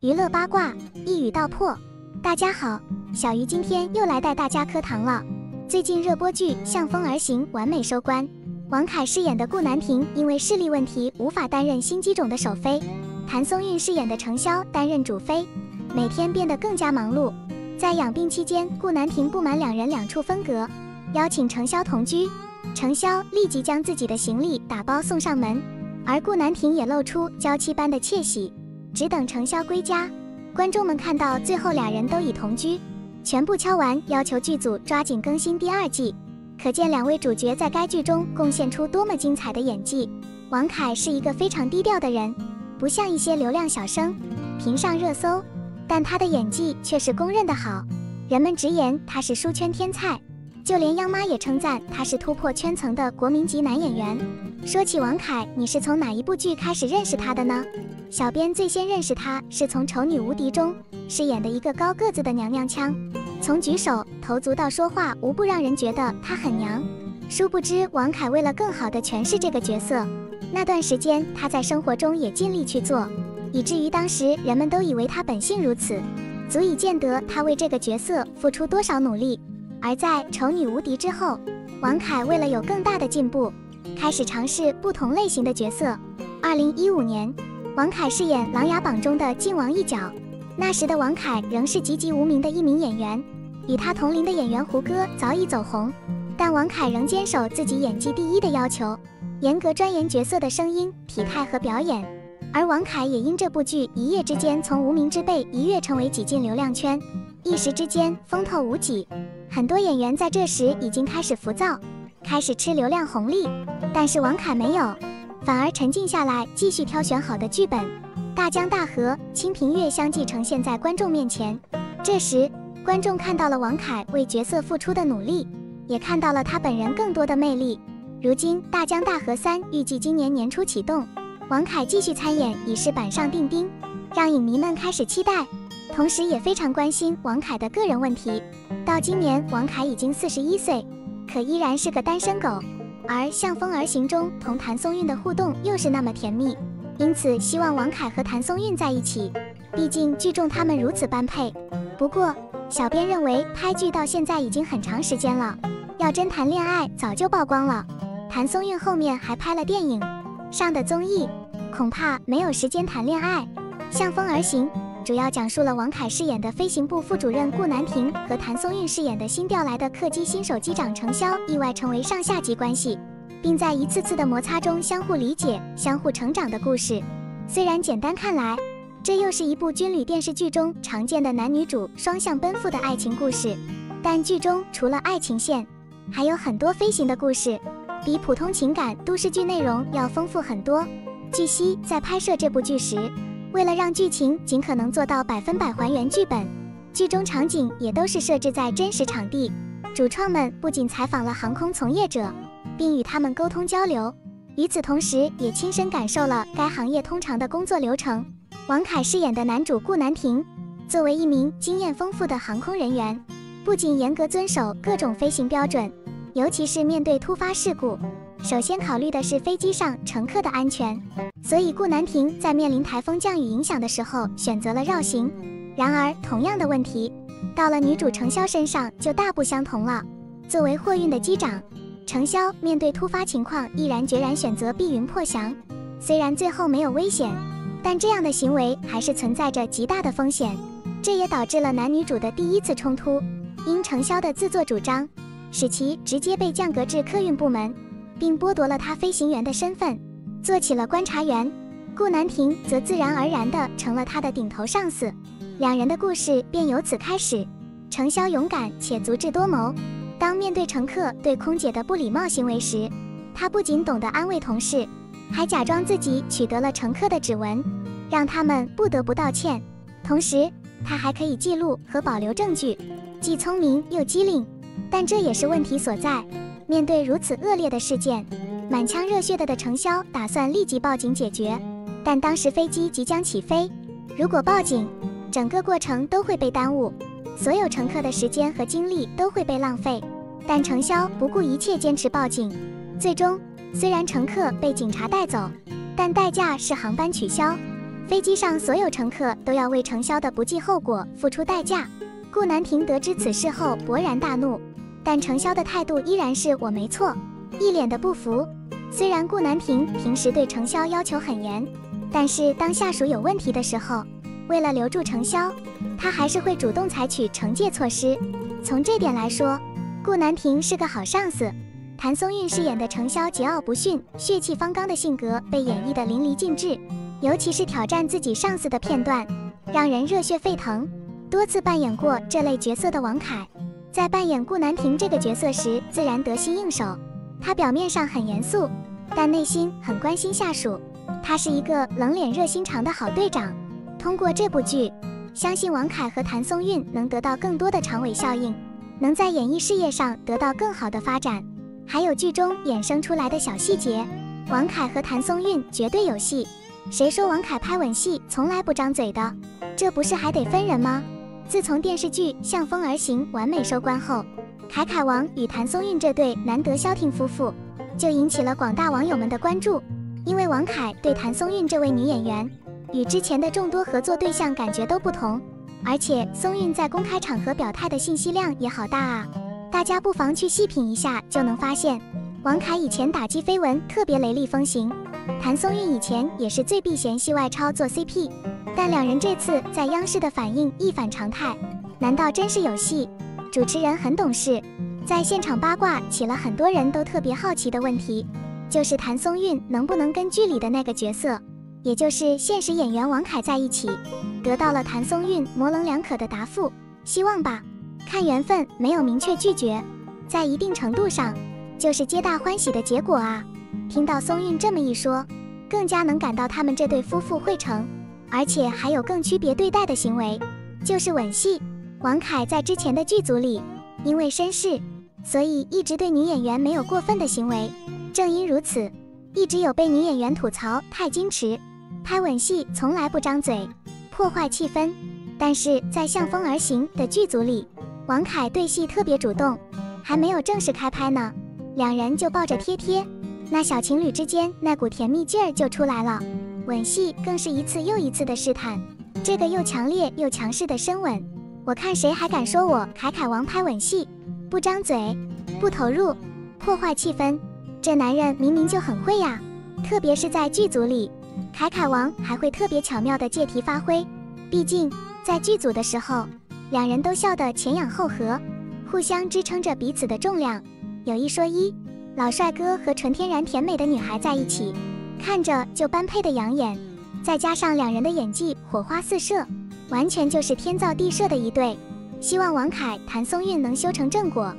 娱乐八卦一语道破。大家好，小鱼今天又来带大家磕糖了。最近热播剧《向风而行》完美收官，王凯饰演的顾南亭因为视力问题无法担任新机种的首飞，谭松韵饰演的程潇担任主飞，每天变得更加忙碌。在养病期间，顾南亭不满两人两处分隔，邀请程潇同居，程潇立即将自己的行李打包送上门，而顾南亭也露出娇妻般的窃喜。只等程潇归家，观众们看到最后俩人都已同居，全部敲完，要求剧组抓紧更新第二季。可见两位主角在该剧中贡献出多么精彩的演技。王凯是一个非常低调的人，不像一些流量小生频上热搜，但他的演技却是公认的好，人们直言他是书圈天才。就连央妈也称赞他是突破圈层的国民级男演员。说起王凯，你是从哪一部剧开始认识他的呢？小编最先认识他是从《丑女无敌》中饰演的一个高个子的娘娘腔，从举手投足到说话，无不让人觉得他很娘。殊不知，王凯为了更好地诠释这个角色，那段时间他在生活中也尽力去做，以至于当时人们都以为他本性如此，足以见得他为这个角色付出多少努力。而在《丑女无敌》之后，王凯为了有更大的进步，开始尝试不同类型的角色。二零一五年，王凯饰演《琅琊榜》中的靖王一角。那时的王凯仍是籍籍无名的一名演员，与他同龄的演员胡歌早已走红，但王凯仍坚守自己演技第一的要求，严格钻研角色的声音、体态和表演。而王凯也因这部剧一夜之间从无名之辈一跃成为挤进流量圈，一时之间风头无几。很多演员在这时已经开始浮躁，开始吃流量红利，但是王凯没有，反而沉静下来，继续挑选好的剧本，大江大河、清平乐相继呈现在观众面前。这时，观众看到了王凯为角色付出的努力，也看到了他本人更多的魅力。如今，《大江大河三》预计今年年初启动，王凯继续参演已是板上钉钉，让影迷们开始期待。同时也非常关心王凯的个人问题。到今年，王凯已经四十一岁，可依然是个单身狗。而《向风而行》中同谭松韵的互动又是那么甜蜜，因此希望王凯和谭松韵在一起。毕竟剧中他们如此般配。不过，小编认为拍剧到现在已经很长时间了，要真谈恋爱早就曝光了。谭松韵后面还拍了电影，上的综艺，恐怕没有时间谈恋爱。《向风而行》。主要讲述了王凯饰演的飞行部副主任顾南亭和谭松韵饰演的新调来的客机新手机长程潇意外成为上下级关系，并在一次次的摩擦中相互理解、相互成长的故事。虽然简单看来，这又是一部军旅电视剧中常见的男女主双向奔赴的爱情故事，但剧中除了爱情线，还有很多飞行的故事，比普通情感都市剧内容要丰富很多。据悉，在拍摄这部剧时，为了让剧情尽可能做到百分百还原剧本，剧中场景也都是设置在真实场地。主创们不仅采访了航空从业者，并与他们沟通交流，与此同时也亲身感受了该行业通常的工作流程。王凯饰演的男主顾南亭，作为一名经验丰富的航空人员，不仅严格遵守各种飞行标准，尤其是面对突发事故。首先考虑的是飞机上乘客的安全，所以顾南亭在面临台风降雨影响的时候选择了绕行。然而，同样的问题到了女主程潇身上就大不相同了。作为货运的机长，程潇面对突发情况毅然决然选择避云破翔。虽然最后没有危险，但这样的行为还是存在着极大的风险。这也导致了男女主的第一次冲突。因程潇的自作主张，使其直接被降格至客运部门。并剥夺了他飞行员的身份，做起了观察员。顾南亭则自然而然地成了他的顶头上司，两人的故事便由此开始。程潇勇敢且足智多谋，当面对乘客对空姐的不礼貌行为时，他不仅懂得安慰同事，还假装自己取得了乘客的指纹，让他们不得不道歉。同时，他还可以记录和保留证据，既聪明又机灵。但这也是问题所在。面对如此恶劣的事件，满腔热血的的程潇打算立即报警解决，但当时飞机即将起飞，如果报警，整个过程都会被耽误，所有乘客的时间和精力都会被浪费。但程潇不顾一切坚持报警，最终虽然乘客被警察带走，但代价是航班取消。飞机上所有乘客都要为程潇的不计后果付出代价。顾南亭得知此事后勃然大怒，但程潇的态度依然是我没错，一脸的不服。虽然顾南亭平时对程潇要求很严，但是当下属有问题的时候，为了留住程潇，他还是会主动采取惩戒措施。从这点来说，顾南亭是个好上司。谭松韵饰演的程潇桀骜不驯、血气方刚的性格被演绎得淋漓尽致，尤其是挑战自己上司的片段，让人热血沸腾。多次扮演过这类角色的王凯，在扮演顾南亭这个角色时，自然得心应手。他表面上很严肃，但内心很关心下属。他是一个冷脸热心肠的好队长。通过这部剧，相信王凯和谭松韵能得到更多的长尾效应，能在演艺事业上得到更好的发展。还有剧中衍生出来的小细节，王凯和谭松韵绝对有戏。谁说王凯拍吻戏从来不张嘴的？这不是还得分人吗？自从电视剧《向风而行》完美收官后，凯凯王与谭松韵这对难得消停夫妇就引起了广大网友们的关注。因为王凯对谭松韵这位女演员与之前的众多合作对象感觉都不同，而且松韵在公开场合表态的信息量也好大啊。大家不妨去细品一下，就能发现，王凯以前打击绯闻特别雷厉风行，谭松韵以前也是最避嫌戏外超做 CP，但两人这次在央视的反应一反常态，难道真是有戏？主持人很懂事，在现场八卦起了很多人都特别好奇的问题，就是谭松韵能不能跟剧里的那个角色，也就是现实演员王凯在一起，得到了谭松韵模棱两可的答复，希望吧。看缘分，没有明确拒绝，在一定程度上，就是皆大欢喜的结果啊。听到松韵这么一说，更加能感到他们这对夫妇会成，而且还有更区别对待的行为，就是吻戏。王凯在之前的剧组里，因为身世，所以一直对女演员没有过分的行为。正因如此，一直有被女演员吐槽太矜持，拍吻戏从来不张嘴，破坏气氛。但是在向风而行的剧组里，王凯对戏特别主动，还没有正式开拍呢，两人就抱着贴贴，那小情侣之间那股甜蜜劲儿就出来了。吻戏更是一次又一次的试探，这个又强烈又强势的深吻，我看谁还敢说我凯凯王拍吻戏不张嘴、不投入、破坏气氛？这男人明明就很会呀，特别是在剧组里，凯凯王还会特别巧妙的借题发挥，毕竟在剧组的时候。两人都笑得前仰后合，互相支撑着彼此的重量。有一说一，老帅哥和纯天然甜美的女孩在一起，看着就般配的养眼。再加上两人的演技火花四射，完全就是天造地设的一对。希望王凯、谭松韵能修成正果。